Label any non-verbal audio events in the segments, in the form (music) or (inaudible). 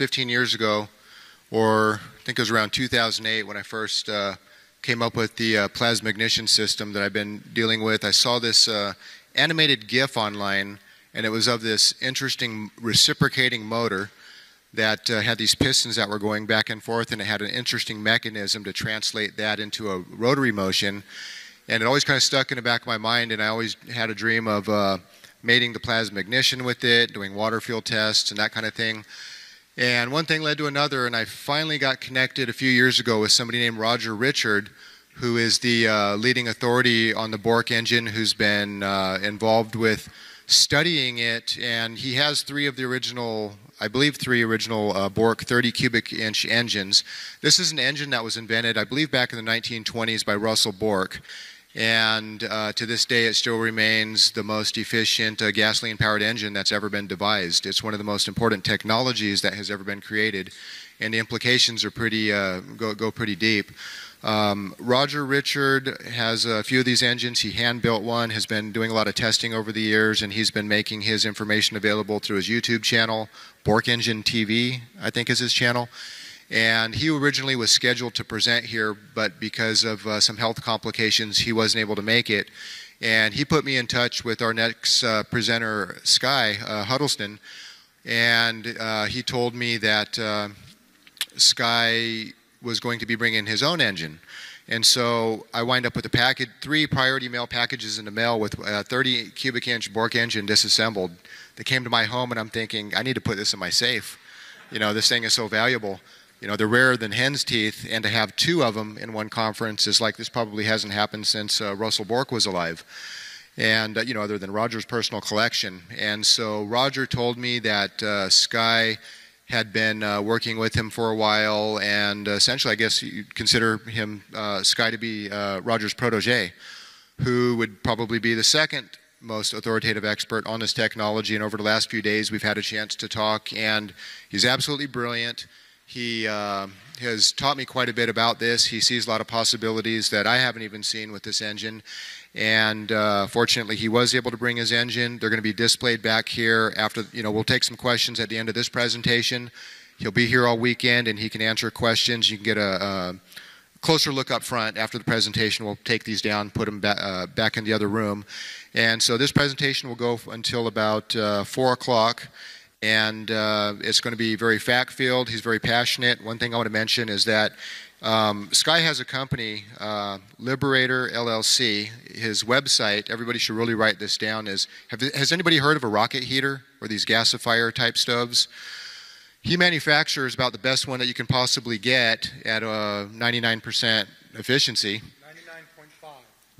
almost 15 years ago, or I think it was around 2008 when I first uh, came up with the uh, plasma ignition system that I've been dealing with. I saw this uh, animated GIF online, and it was of this interesting reciprocating motor that uh, had these pistons that were going back and forth, and it had an interesting mechanism to translate that into a rotary motion. And it always kind of stuck in the back of my mind, and I always had a dream of uh, mating the plasma ignition with it, doing water fuel tests, and that kind of thing. And one thing led to another, and I finally got connected a few years ago with somebody named Roger Richard, who is the uh, leading authority on the Bourke engine, who's been uh, involved with studying it, and he has three of the original I believe, three original uh, Bourke 30 cubic inch engines. This is an engine that was invented, I believe, back in the 1920s by Russell Bourke. And uh, to this day, it still remains the most efficient uh, gasoline powered engine that's ever been devised. It's one of the most important technologies that has ever been created, and the implications are pretty, uh, go, go pretty deep. Um, Roger Richard has a few of these engines. He hand built one, has been doing a lot of testing over the years, and he's been making his information available through his YouTube channel. Bourke Engine TV, I think is his channel. And he originally was scheduled to present here, but because of uh, some health complications, he wasn't able to make it. And he put me in touch with our next uh, presenter, Sky uh, Huddleston, and uh, he told me that uh, Sky was going to be bringing his own engine. And so I wind up with a package, three priority mail packages in the mail with a 30 cubic inch Bourke engine disassembled. They came to my home, and I'm thinking, I need to put this in my safe. You know, this thing is so valuable. You know, they're rarer than hen's teeth, and to have two of them in one conference is like this probably hasn't happened since uh, Russell Bourke was alive. And, uh, you know, other than Roger's personal collection. And so Roger told me that uh, Sky had been uh, working with him for a while, and uh, essentially, I guess you'd consider him uh, Sky to be Roger's protege, who would probably be the second most authoritative expert on this technology. And over the last few days, we've had a chance to talk, and he's absolutely brilliant. He uh, has taught me quite a bit about this. He sees a lot of possibilities that I haven't even seen with this engine. And uh, fortunately, he was able to bring his engine. They're going to be displayed back here after, you know, we'll take some questions at the end of this presentation. He'll be here all weekend and he can answer questions. You can get a, a closer look up front after the presentation. We'll take these down, put them back, uh, back in the other room. And so this presentation will go until about uh, 4 o'clock and uh, it's going to be very fact filled. He's very passionate. One thing I want to mention is that um, Sky has a company, uh, Liberator LLC. His website, everybody should really write this down, is have, has anybody heard of a rocket heater or these gasifier type stoves? He manufactures about the best one that you can possibly get at a 99% efficiency.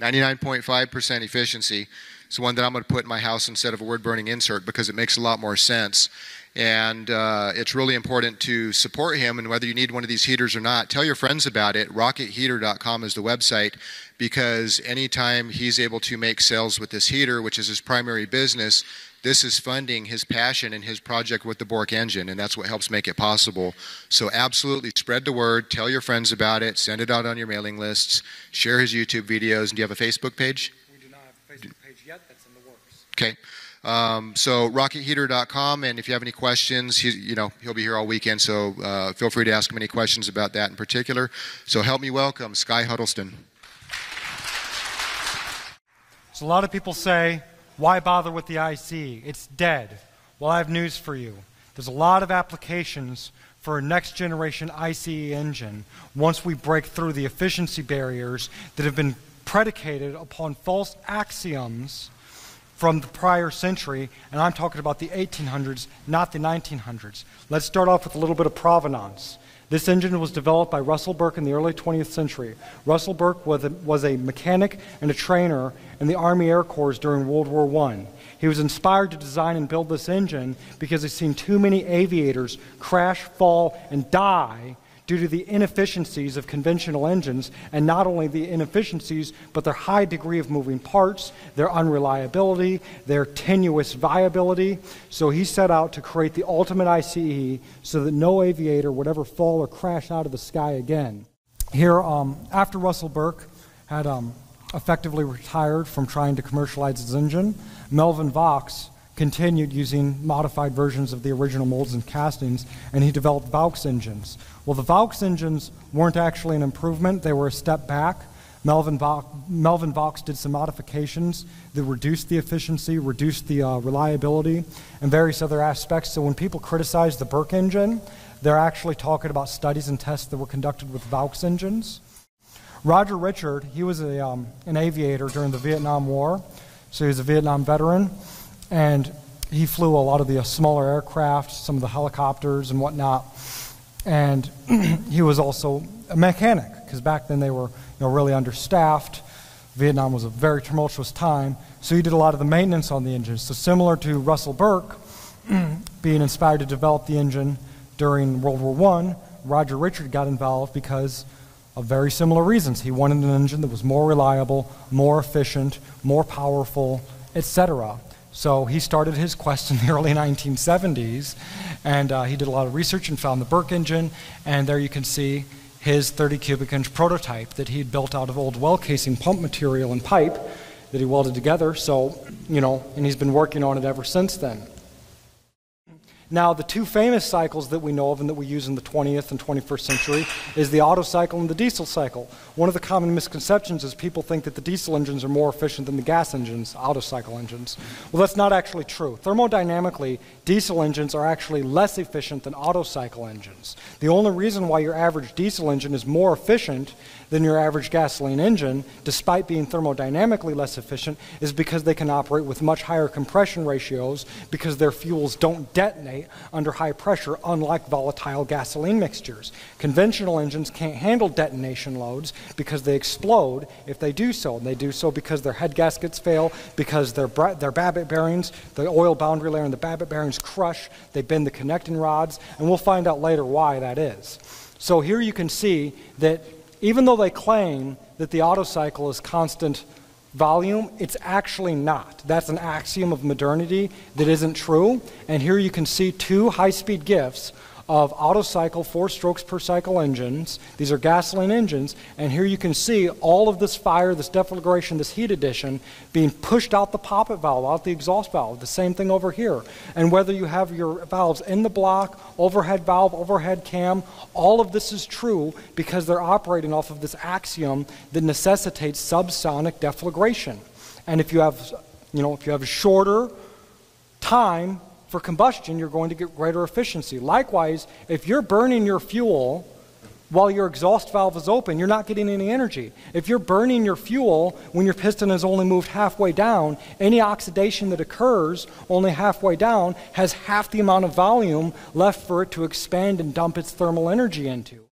99.5. 99.5% efficiency. It's one that I'm going to put in my house instead of a word burning insert because it makes a lot more sense. And uh, it's really important to support him. And whether you need one of these heaters or not, tell your friends about it. RocketHeater.com is the website because anytime he's able to make sales with this heater, which is his primary business, this is funding his passion and his project with the Bourke engine, and that's what helps make it possible. So, absolutely spread the word, tell your friends about it, send it out on your mailing lists, share his YouTube videos. And do you have a Facebook page? Okay. Um, so rocketheater.com, and if you have any questions, he, you know he'll be here all weekend. So uh, feel free to ask him any questions about that in particular. So help me welcome Sky Huddleston. So a lot of people say, "Why bother with the IC? It's dead." Well, I have news for you. There's a lot of applications for a next generation ICE engine once we break through the efficiency barriers that have been predicated upon false axioms from the prior century, and I'm talking about the 1800s, not the 1900s. Let's start off with a little bit of provenance. This engine was developed by Russell Bourke in the early 20th century. Russell Bourke was a, was a mechanic and a trainer in the Army Air Corps during World War I. He was inspired to design and build this engine because he's seen too many aviators crash, fall, and die due to the inefficiencies of conventional engines, and not only the inefficiencies, but their high degree of moving parts, their unreliability, their tenuous viability. So he set out to create the ultimate ICE so that no aviator would ever fall or crash out of the sky again. Here, um, after Russell Bourke had um, effectively retired from trying to commercialize his engine, Melvin Vaux continued using modified versions of the original molds and castings, and he developed Vaux engines. Well, the Vaux engines weren't actually an improvement, they were a step back. Melvin Vaux, Melvin Vaux did some modifications that reduced the efficiency, reduced the uh, reliability, and various other aspects. So when people criticize the Bourke engine, they're actually talking about studies and tests that were conducted with Vaux engines. Roger Richard, he was a, um, an aviator during the Vietnam War, so he was a Vietnam veteran, and he flew a lot of the uh, smaller aircraft, some of the helicopters and whatnot. And (clears throat) he was also a mechanic, because back then they were you know, really understaffed. Vietnam was a very tumultuous time, so he did a lot of the maintenance on the engines. So, similar to Russell Bourke (clears throat) being inspired to develop the engine during World War I, Roger Richard got involved because of very similar reasons. He wanted an engine that was more reliable, more efficient, more powerful, etc. So he started his quest in the (laughs) early 1970s, and uh, he did a lot of research and found the Bourke engine. And there you can see his 30 cubic inch prototype that he had built out of old well casing pump material and pipe that he welded together. So, you know, and he's been working on it ever since then. Now, the two famous cycles that we know of and that we use in the 20th and 21st century is the Otto cycle and the diesel cycle. One of the common misconceptions is people think that the diesel engines are more efficient than the gas engines, Otto cycle engines. Well, that's not actually true. Thermodynamically, diesel engines are actually less efficient than Otto cycle engines. The only reason why your average diesel engine is more efficient than your average gasoline engine, despite being thermodynamically less efficient, is because they can operate with much higher compression ratios because their fuels don't detonate under high pressure, unlike volatile gasoline mixtures. Conventional engines can't handle detonation loads because they explode if they do so. And they do so because their head gaskets fail, because their, their Babbitt bearings, the oil boundary layer and the Babbitt bearings crush, they bend the connecting rods, and we'll find out later why that is. So here you can see that even though they claim that the Otto cycle is constant volume, it's actually not. That's an axiom of modernity that isn't true. And here you can see two high speed GIFs of Otto cycle, four strokes per cycle engines. These are gasoline engines, and here you can see all of this fire, this deflagration, this heat addition being pushed out the poppet valve, out the exhaust valve. The same thing over here. And whether you have your valves in the block, overhead valve, overhead cam, all of this is true because they're operating off of this axiom that necessitates subsonic deflagration. And if you have, you know, if you have a shorter time for combustion, you're going to get greater efficiency. Likewise, if you're burning your fuel while your exhaust valve is open, you're not getting any energy. If you're burning your fuel when your piston is only moved halfway down, any oxidation that occurs only halfway down has half the amount of volume left for it to expand and dump its thermal energy into.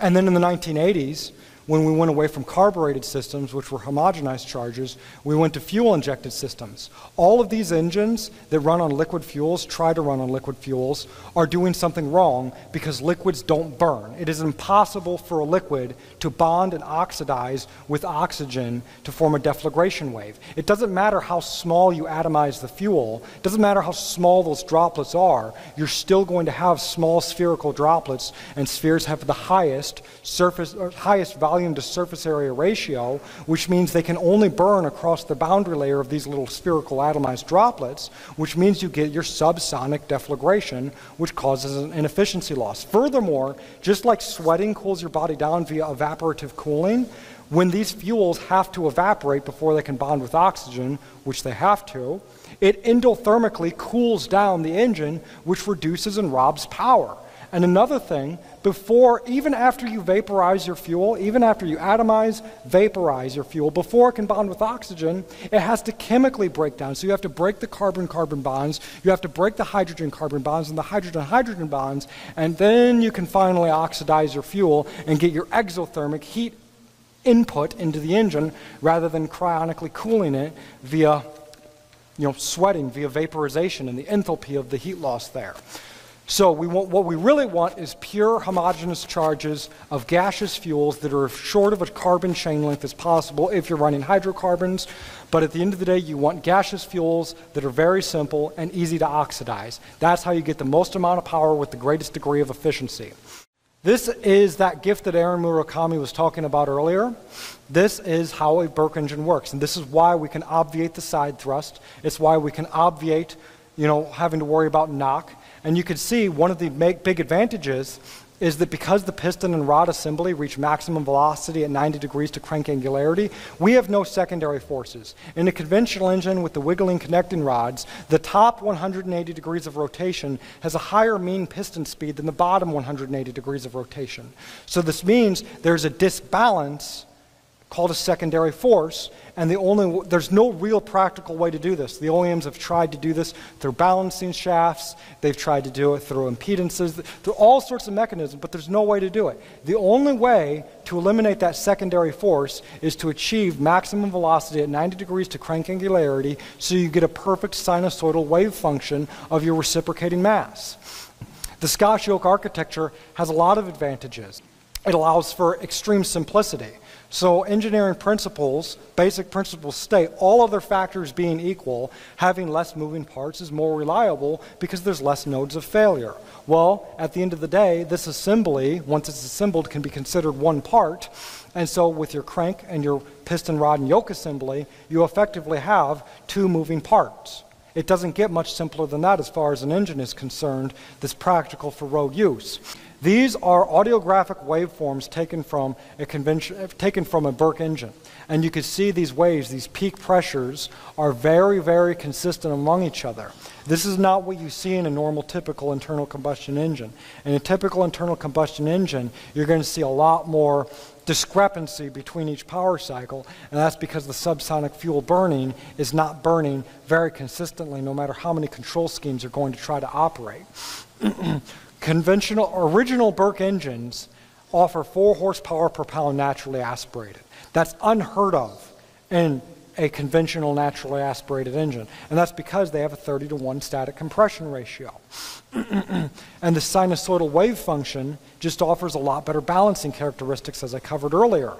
And then in the 1980s, when we went away from carbureted systems, which were homogenized charges, we went to fuel injected systems. All of these engines that run on liquid fuels, try to run on liquid fuels, are doing something wrong because liquids don't burn. It is impossible for a liquid to bond and oxidize with oxygen to form a deflagration wave. It doesn't matter how small you atomize the fuel, it doesn't matter how small those droplets are, you're still going to have small spherical droplets, and spheres have the highest surface or highest volume volume to surface area ratio, which means they can only burn across the boundary layer of these little spherical atomized droplets, which means you get your subsonic deflagration, which causes an inefficiency loss. Furthermore, just like sweating cools your body down via evaporative cooling, when these fuels have to evaporate before they can bond with oxygen, which they have to, it endothermically cools down the engine, which reduces and robs power. And another thing, before, even after you vaporize your fuel, even after you atomize, vaporize your fuel, before it can bond with oxygen, it has to chemically break down. So you have to break the carbon carbon bonds, you have to break the hydrogen carbon bonds and the hydrogen hydrogen bonds, and then you can finally oxidize your fuel and get your exothermic heat input into the engine rather than cryonically cooling it via you know, sweating, via vaporization and the enthalpy of the heat loss there. So we want, what we really want is pure homogeneous charges of gaseous fuels that are as short of a carbon chain length as possible if you're running hydrocarbons. But at the end of the day, you want gaseous fuels that are very simple and easy to oxidize. That's how you get the most amount of power with the greatest degree of efficiency. This is that GIF that Aaron Murakami was talking about earlier. This is how a Bourke engine works, and this is why we can obviate the side thrust. It's why we can obviate, you know, having to worry about knock. And you can see one of the big advantages is that because the piston and rod assembly reach maximum velocity at 90 degrees to crank angularity, we have no secondary forces. In a conventional engine with the wiggling connecting rods, the top 180 degrees of rotation has a higher mean piston speed than the bottom 180 degrees of rotation. So this means there's a disbalance called a secondary force, and the only there's no real practical way to do this. The OEMs have tried to do this through balancing shafts, they've tried to do it through impedances, through all sorts of mechanisms, but there's no way to do it. The only way to eliminate that secondary force is to achieve maximum velocity at 90 degrees to crank angularity so you get a perfect sinusoidal wave function of your reciprocating mass. The Scotch yoke architecture has a lot of advantages. It allows for extreme simplicity. So, engineering principles, basic principles state all other factors being equal, having less moving parts is more reliable because there's less nodes of failure. Well, at the end of the day, this assembly, once it's assembled, can be considered one part. And so, with your crank and your piston rod and yoke assembly, you effectively have two moving parts. It doesn't get much simpler than that as far as an engine is concerned that's practical for road use. These are audiographic waveforms taken from a convention, uh, taken from a Bourke engine. And you can see these waves, these peak pressures, are very, very consistent among each other. This is not what you see in a normal, typical internal combustion engine. In a typical internal combustion engine, you're going to see a lot more discrepancy between each power cycle, and that's because the subsonic fuel burning is not burning very consistently, no matter how many control schemes you're going to try to operate. (clears throat) Conventional, original Bourke engines offer four horsepower per pound naturally aspirated. That's unheard of in a conventional naturally aspirated engine. And that's because they have a 30 to 1 static compression ratio. (clears throat) and the sinusoidal wave function just offers a lot better balancing characteristics, as I covered earlier.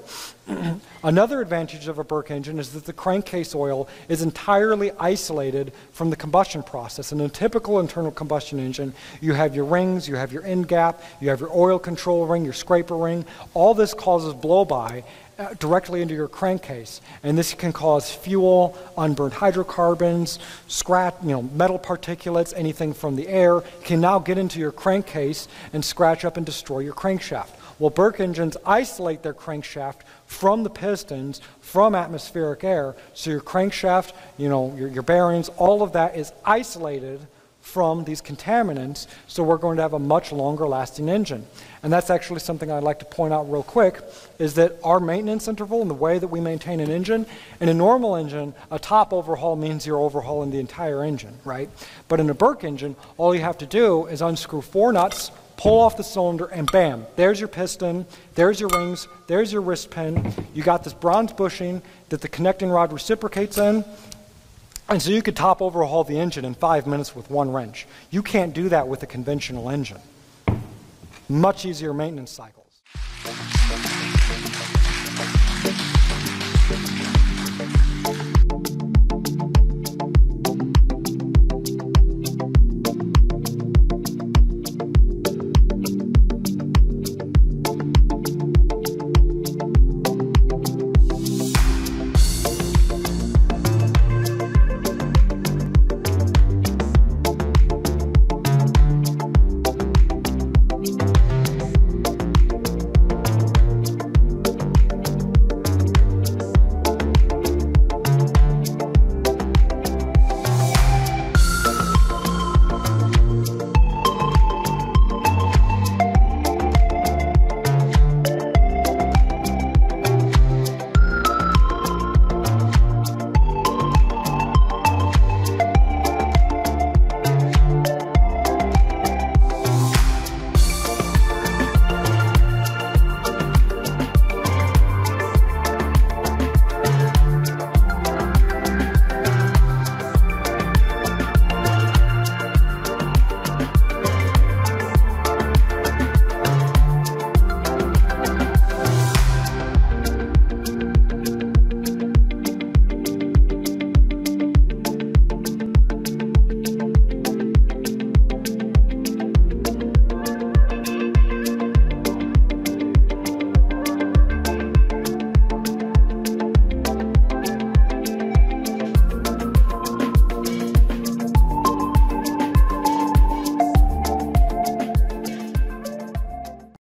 (clears throat) Another advantage of a Bourke engine is that the crankcase oil is entirely isolated from the combustion process. In a typical internal combustion engine, you have your rings, you have your end gap, you have your oil control ring, your scraper ring. All this causes blow-by, uh, directly into your crankcase. And this can cause fuel, unburned hydrocarbons, scratch, you know, metal particulates, anything from the air can now get into your crankcase and scratch up and destroy your crankshaft. Well, Bourke engines isolate their crankshaft from the pistons, from atmospheric air, so your crankshaft, you know, your, your bearings, all of that is isolated from these contaminants, so we're going to have a much longer lasting engine. And that's actually something I'd like to point out real quick, is that our maintenance interval and the way that we maintain an engine, in a normal engine, a top overhaul means you're overhauling the entire engine, right? But in a Bourke engine, all you have to do is unscrew four nuts, pull off the cylinder, and bam, there's your piston, there's your rings, there's your wrist pin. You got this bronze bushing that the connecting rod reciprocates in, and so you could top overhaul the engine in five minutes with one wrench. You can't do that with a conventional engine. Much easier maintenance cycles.